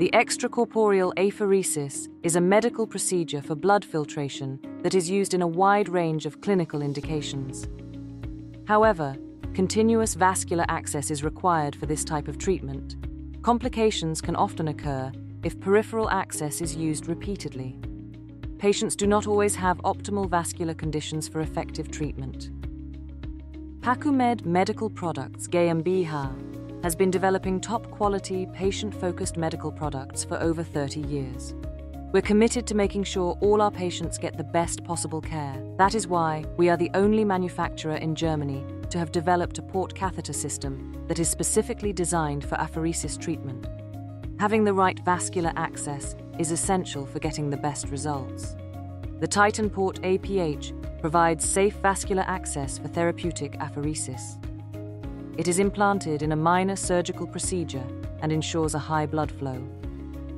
The extracorporeal apheresis is a medical procedure for blood filtration that is used in a wide range of clinical indications. However, continuous vascular access is required for this type of treatment. Complications can often occur if peripheral access is used repeatedly. Patients do not always have optimal vascular conditions for effective treatment. PakuMed Medical Products GmbH has been developing top quality, patient focused medical products for over 30 years. We're committed to making sure all our patients get the best possible care. That is why we are the only manufacturer in Germany to have developed a port catheter system that is specifically designed for apheresis treatment. Having the right vascular access is essential for getting the best results. The Titan Port APH provides safe vascular access for therapeutic apheresis. It is implanted in a minor surgical procedure and ensures a high blood flow.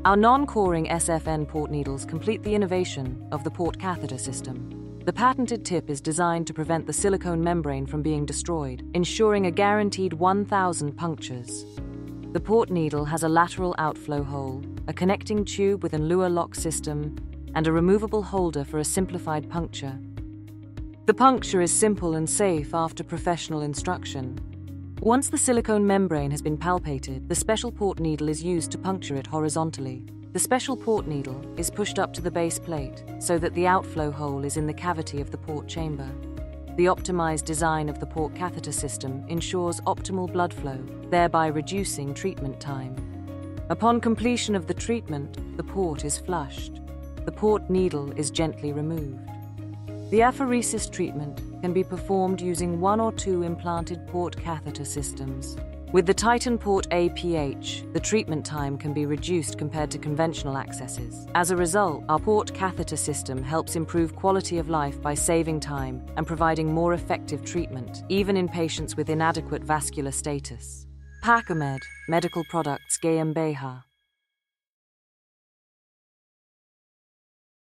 Our non-coring SFN port needles complete the innovation of the port catheter system. The patented tip is designed to prevent the silicone membrane from being destroyed, ensuring a guaranteed 1,000 punctures. The port needle has a lateral outflow hole, a connecting tube with an Luer lock system, and a removable holder for a simplified puncture. The puncture is simple and safe after professional instruction. Once the silicone membrane has been palpated, the special port needle is used to puncture it horizontally. The special port needle is pushed up to the base plate so that the outflow hole is in the cavity of the port chamber. The optimized design of the port catheter system ensures optimal blood flow, thereby reducing treatment time. Upon completion of the treatment, the port is flushed. The port needle is gently removed. The apheresis treatment can be performed using one or two implanted port catheter systems. With the Titan Port APH, the treatment time can be reduced compared to conventional accesses. As a result, our port catheter system helps improve quality of life by saving time and providing more effective treatment, even in patients with inadequate vascular status. PakuMed Medical Products GmbH